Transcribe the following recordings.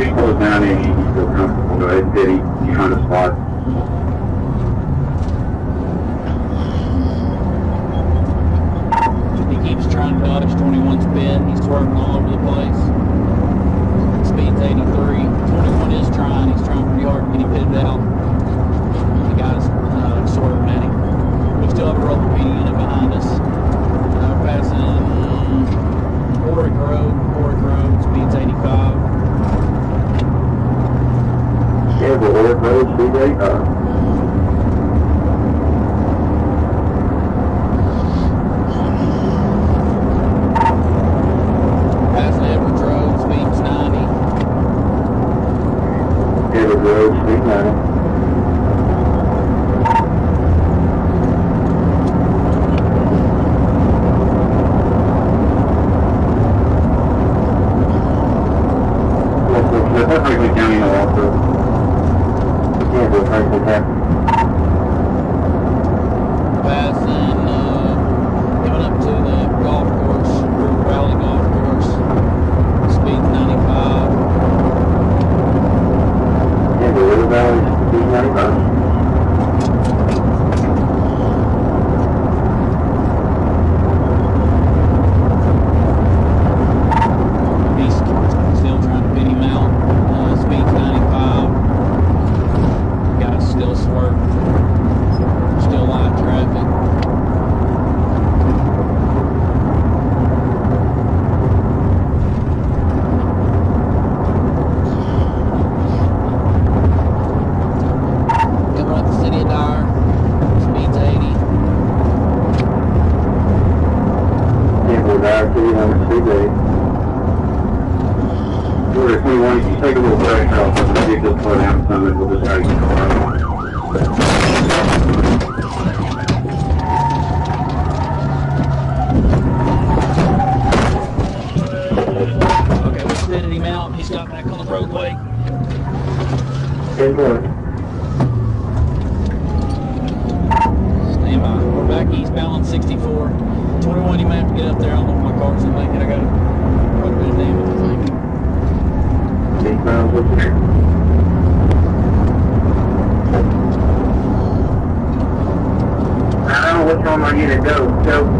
vehicle is down 80, you feel comfortable, go ahead and steady behind the spot. He keeps trying to dodge 21's bend, he's swerving all over the place. Speed's 83, 21 is trying, he's trying pretty hard to get him pitted out. Uh, up to the golf course, golf course, speed 95. Valley speed 95. dogs and. I gotta put name in the. Take rounds with you. I don't know which one I need to go. So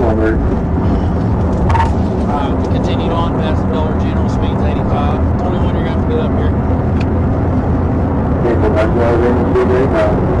fifty-four, come in, Mulberry. Uh, we continued on past the Dollar General, speed's 85. 21, you're have to get up here. Okay, go back to our ring, speed eighty-five.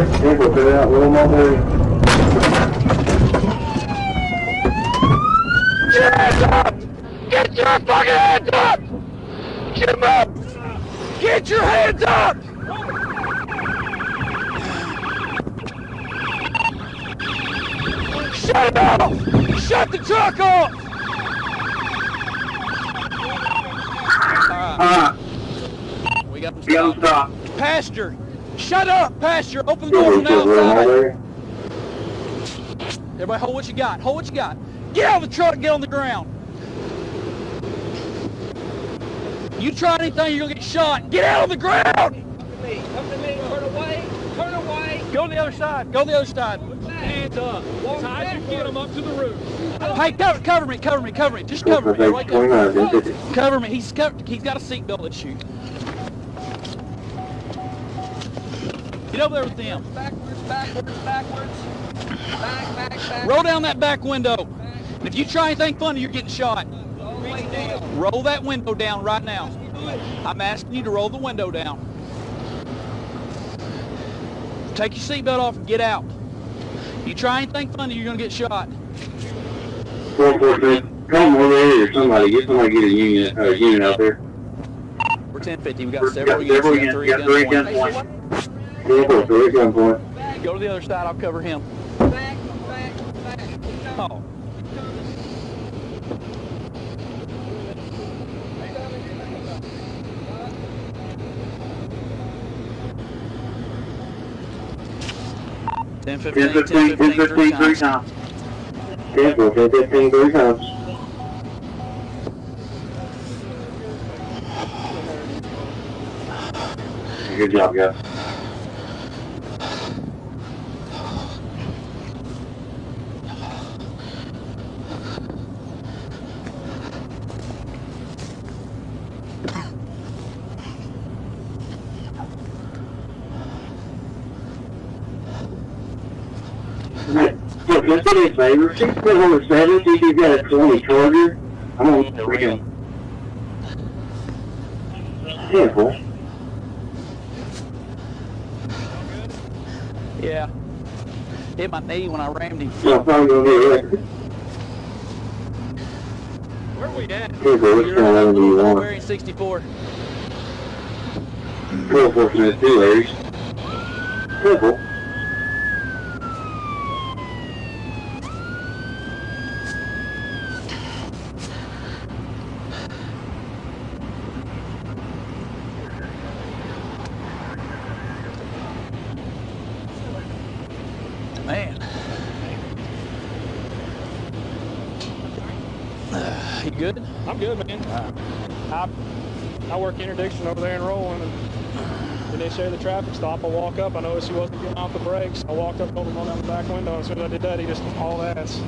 Okay, go put it out, little Mulberry. Get your hands up! Get your fucking hands up! Get 'em up! Get your hands up! Shut it off! Shut the truck off! Alright, Uh, we got him be on stopped. stop. Pasture! Shut up, Pasture! Open the door from the outside! Everybody hold what you got. Hold what you got. Get out of the truck and get on the ground. You try anything, you're gonna get shot. Get out of the ground! Come to me, come to me, turn away, turn away. Go to the other side. Go to the other side. Hands up. As high as you get them up to the roof. Hey, cover, cover me, cover me, cover me. Just cover me. Right there. twenty-nine, ten fifty. Cover me. He's covered. He's got a seatbelt issue. Get over there with them. Backwards, backwards, backwards. Back, back, back. Roll down that back window. And if you try anything funny, you're getting shot. All the way down. Roll that window down right now. I'm asking you to roll the window down. Take your seatbelt off and get out. You try anything funny, you're gonna get shot. Four, four, three. Come over here or somebody, get somebody get a union, uh, unit out there. We're 1050. We got Got several several units. units, We got got three three gun guns. points. Three, gunpoint. Go to the other side. I'll cover him. Back, back, back. Oh. Ten Ten fifteen, fifteen, ten fifteen, three times. times. Okay, four, ten fifteen, three times. Good job, guys. Let's do me a favor. Six foot on the seven, see if you've got a twenty charger. I'm gonna freaking handful. Yeah. Hit my knee when I rammed him. I'm probably gonna get a record. Where we at? Okay, bro, which kind of level do you want? Wearing 64. Twelve four Smith two, Larry's. Simple. You good? I'm good, man. I, I work interdiction over there in Roland and initiated the traffic stop. I walk up. I noticed he wasn't getting off the brakes. I walked up, told him on out the back window. As soon as I did that, he just all ass.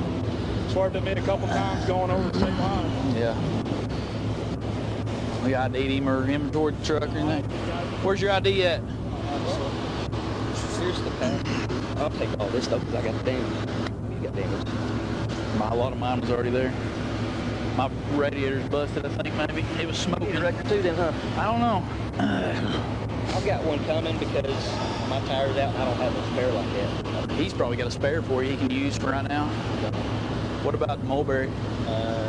Swerved at me a couple times going over the same line. Yeah. We ID'd him or him toward the truck or anything. Where's your ID at? Here's the pack. I'll take all this stuff because I got damage. You got damage. My, a lot of mine was already there. My radiator's busted, I think maybe. It was smoking. Your record too, then, huh? I don't know. I've got one coming because my tire's out and I don't have a spare like that. He's probably got a spare for you he can use for right now. What about Mulberry? Uh,